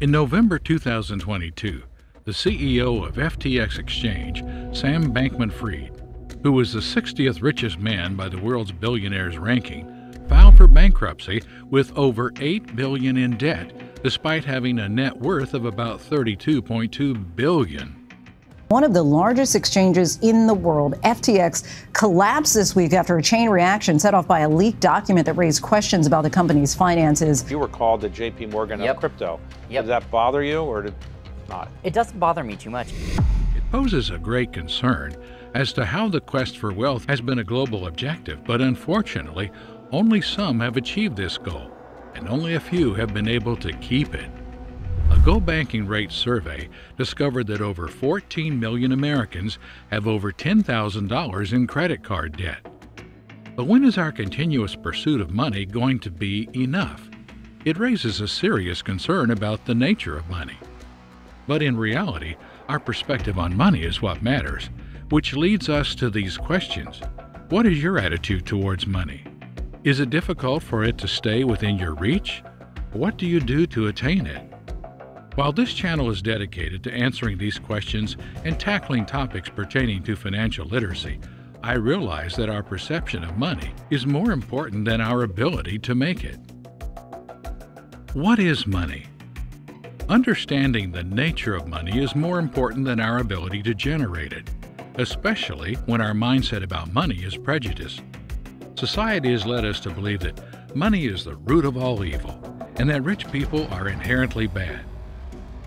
In November 2022, the CEO of FTX Exchange, Sam Bankman Fried, who was the 60th richest man by the world's billionaires ranking, filed for bankruptcy with over 8 billion in debt despite having a net worth of about 32.2 billion. One of the largest exchanges in the world, FTX, collapsed this week after a chain reaction set off by a leaked document that raised questions about the company's finances. If you were called to JP Morgan Yep. of crypto. Yep. Did that bother you or did not? It doesn't bother me too much. It poses a great concern as to how the quest for wealth has been a global objective, but unfortunately, only some have achieved this goal, and only a few have been able to keep it. Go Banking Rate survey discovered that over 14 million Americans have over $10,000 in credit card debt. But when is our continuous pursuit of money going to be enough? It raises a serious concern about the nature of money. But in reality, our perspective on money is what matters, which leads us to these questions. What is your attitude towards money? Is it difficult for it to stay within your reach? What do you do to attain it? While this channel is dedicated to answering these questions and tackling topics pertaining to financial literacy, I realize that our perception of money is more important than our ability to make it. What is money? Understanding the nature of money is more important than our ability to generate it, especially when our mindset about money is prejudiced. Society has led us to believe that money is the root of all evil and that rich people are inherently bad.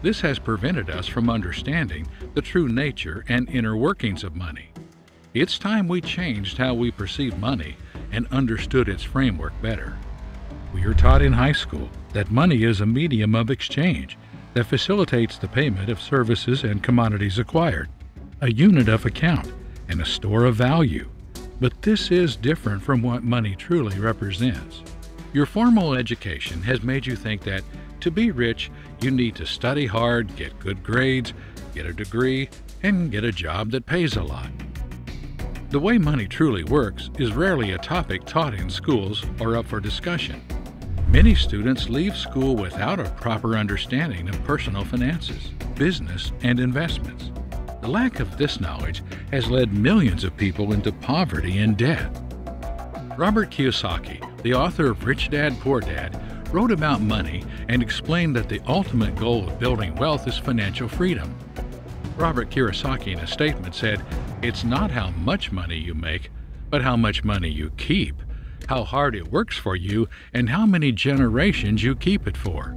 This has prevented us from understanding the true nature and inner workings of money. It's time we changed how we perceive money and understood its framework better. We are taught in high school that money is a medium of exchange that facilitates the payment of services and commodities acquired, a unit of account, and a store of value. But this is different from what money truly represents. Your formal education has made you think that to be rich, you need to study hard, get good grades, get a degree, and get a job that pays a lot. The way money truly works is rarely a topic taught in schools or up for discussion. Many students leave school without a proper understanding of personal finances, business, and investments. The lack of this knowledge has led millions of people into poverty and debt. Robert Kiyosaki, the author of Rich Dad Poor Dad, wrote about money and explained that the ultimate goal of building wealth is financial freedom. Robert Kiyosaki, in a statement, said, It's not how much money you make, but how much money you keep, how hard it works for you, and how many generations you keep it for.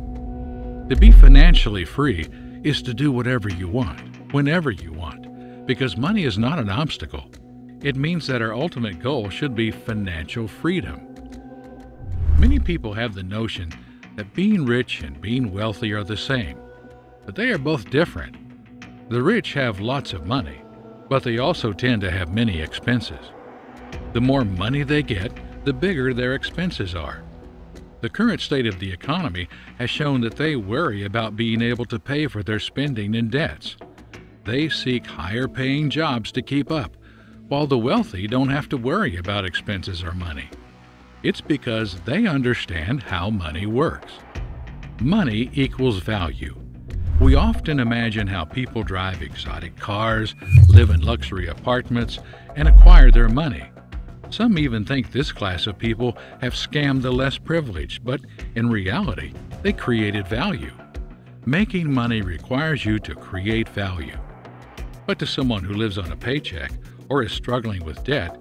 To be financially free is to do whatever you want, whenever you want, because money is not an obstacle. It means that our ultimate goal should be financial freedom. Many people have the notion that being rich and being wealthy are the same, but they are both different. The rich have lots of money, but they also tend to have many expenses. The more money they get, the bigger their expenses are. The current state of the economy has shown that they worry about being able to pay for their spending and debts. They seek higher paying jobs to keep up, while the wealthy don't have to worry about expenses or money. It's because they understand how money works. Money equals value. We often imagine how people drive exotic cars, live in luxury apartments, and acquire their money. Some even think this class of people have scammed the less privileged, but in reality, they created value. Making money requires you to create value. But to someone who lives on a paycheck or is struggling with debt,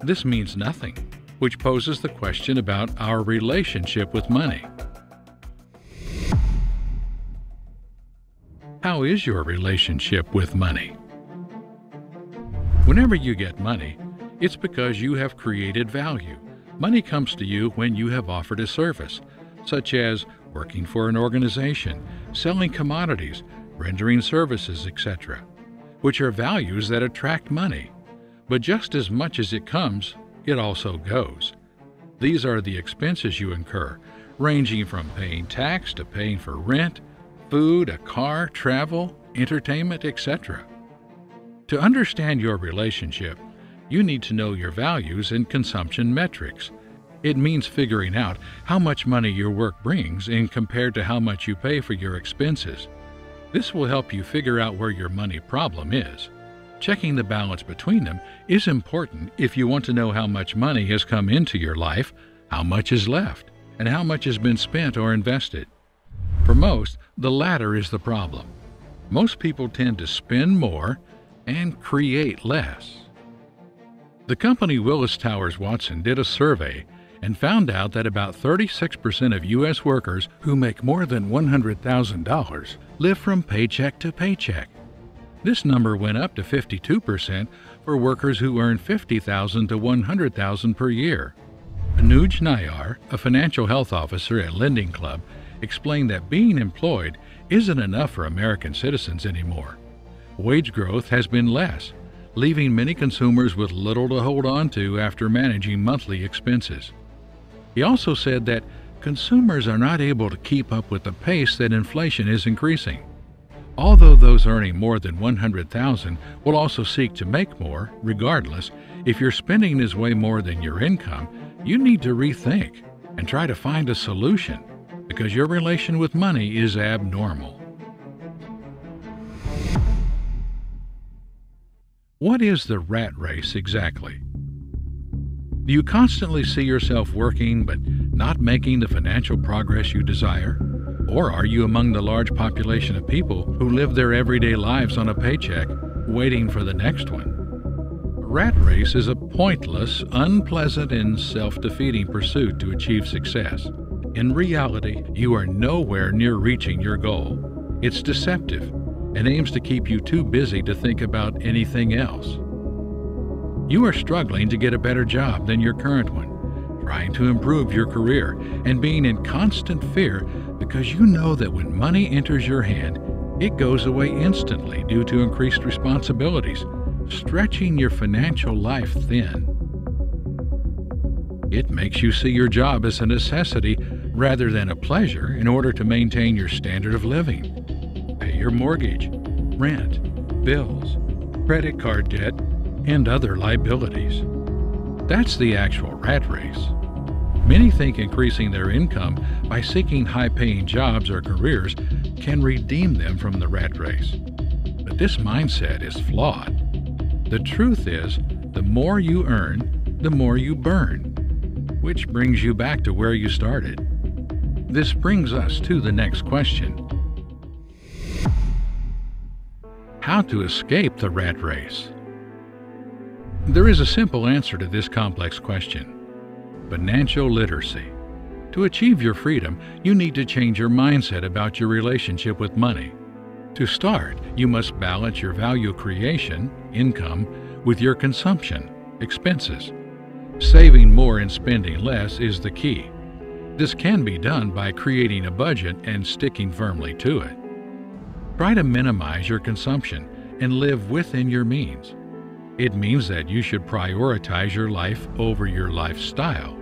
this means nothing, which poses the question about our relationship with money. How is your relationship with money? Whenever you get money, it's because you have created value. Money comes to you when you have offered a service, such as working for an organization, selling commodities, rendering services, etc., which are values that attract money. But just as much as it comes, it also goes. These are the expenses you incur, ranging from paying tax to paying for rent, food, a car, travel, entertainment, etc. To understand your relationship, you need to know your values and consumption metrics. It means figuring out how much money your work brings in compared to how much you pay for your expenses. This will help you figure out where your money problem is. Checking the balance between them is important if you want to know how much money has come into your life, how much is left, and how much has been spent or invested. For most, the latter is the problem. Most people tend to spend more and create less. The company Willis Towers Watson did a survey and found out that about 36% of U.S. workers who make more than $100,000 live from paycheck to paycheck. This number went up to 52% for workers who earn 50,000 to 100,000 per year. Anuj Nayar, a financial health officer at Lending Club, explained that being employed isn't enough for American citizens anymore. Wage growth has been less, leaving many consumers with little to hold on to after managing monthly expenses. He also said that consumers are not able to keep up with the pace that inflation is increasing. Although those earning more than 100,000 will also seek to make more, regardless, if your spending is way more than your income, you need to rethink and try to find a solution because your relation with money is abnormal. What is the rat race exactly? Do you constantly see yourself working but not making the financial progress you desire? Or are you among the large population of people who live their everyday lives on a paycheck, waiting for the next one? Rat race is a pointless, unpleasant, and self defeating pursuit to achieve success. In reality, you are nowhere near reaching your goal. It's deceptive and aims to keep you too busy to think about anything else. You are struggling to get a better job than your current one, trying to improve your career, and being in constant fear because you know that when money enters your hand, it goes away instantly due to increased responsibilities, stretching your financial life thin. It makes you see your job as a necessity rather than a pleasure in order to maintain your standard of living. Pay your mortgage, rent, bills, credit card debt, and other liabilities. That's the actual rat race. Many think increasing their income by seeking high paying jobs or careers can redeem them from the rat race. But this mindset is flawed. The truth is, the more you earn, the more you burn, which brings you back to where you started. This brings us to the next question How to escape the rat race? There is a simple answer to this complex question financial literacy. To achieve your freedom, you need to change your mindset about your relationship with money. To start, you must balance your value creation, income, with your consumption, expenses. Saving more and spending less is the key. This can be done by creating a budget and sticking firmly to it. Try to minimize your consumption and live within your means. It means that you should prioritize your life over your lifestyle.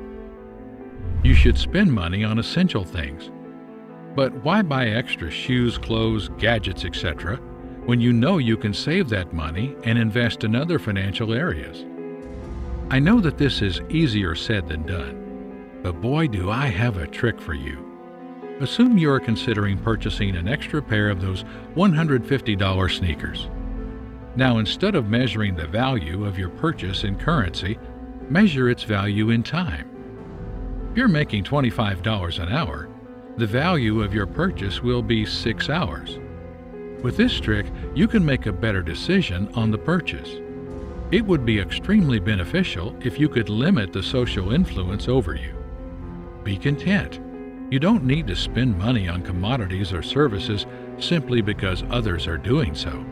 You should spend money on essential things. But why buy extra shoes, clothes, gadgets, etc., when you know you can save that money and invest in other financial areas? I know that this is easier said than done, but boy, do I have a trick for you. Assume you are considering purchasing an extra pair of those $150 sneakers. Now, instead of measuring the value of your purchase in currency, measure its value in time. If you're making $25 an hour, the value of your purchase will be six hours. With this trick, you can make a better decision on the purchase. It would be extremely beneficial if you could limit the social influence over you. Be content. You don't need to spend money on commodities or services simply because others are doing so,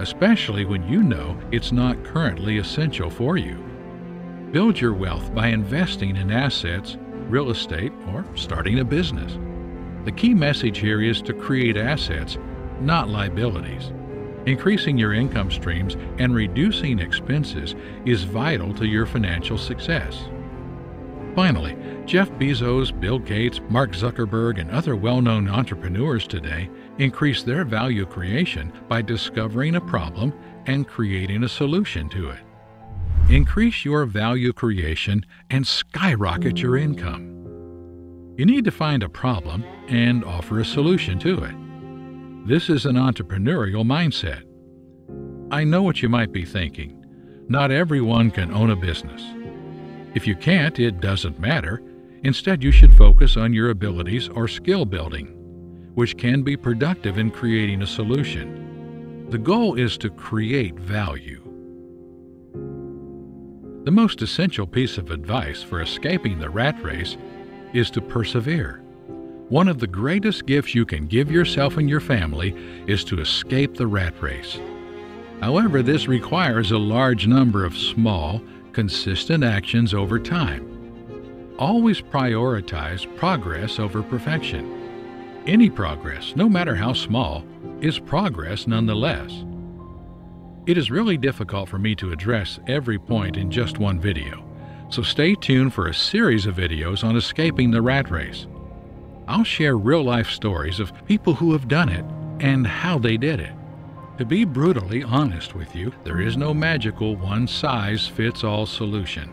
especially when you know it's not currently essential for you. Build your wealth by investing in assets, real estate, or starting a business. The key message here is to create assets, not liabilities. Increasing your income streams and reducing expenses is vital to your financial success. Finally, Jeff Bezos, Bill Gates, Mark Zuckerberg, and other well known entrepreneurs today increase their value creation by discovering a problem and creating a solution to it. Increase your value creation, and skyrocket your income. You need to find a problem and offer a solution to it. This is an entrepreneurial mindset. I know what you might be thinking. Not everyone can own a business. If you can't, it doesn't matter. Instead, you should focus on your abilities or skill building, which can be productive in creating a solution. The goal is to create value. The most essential piece of advice for escaping the rat race is to persevere. One of the greatest gifts you can give yourself and your family is to escape the rat race. However, this requires a large number of small, consistent actions over time. Always prioritize progress over perfection. Any progress, no matter how small, is progress nonetheless. It is really difficult for me to address every point in just one video, so stay tuned for a series of videos on escaping the rat race. I'll share real life stories of people who have done it and how they did it. To be brutally honest with you, there is no magical one size fits all solution.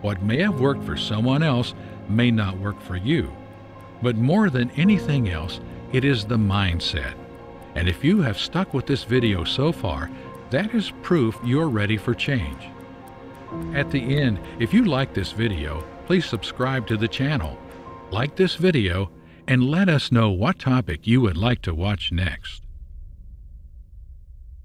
What may have worked for someone else may not work for you. But more than anything else, it is the mindset. And if you have stuck with this video so far, that is proof you're ready for change. At the end, if you like this video, please subscribe to the channel like this video, and let us know what topic you would like to watch next.